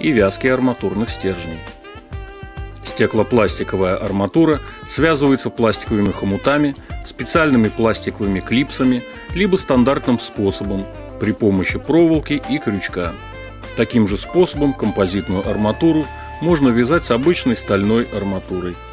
и вязки арматурных стержней. Стеклопластиковая арматура связывается пластиковыми хомутами, специальными пластиковыми клипсами, либо стандартным способом при помощи проволоки и крючка. Таким же способом композитную арматуру можно вязать с обычной стальной арматурой –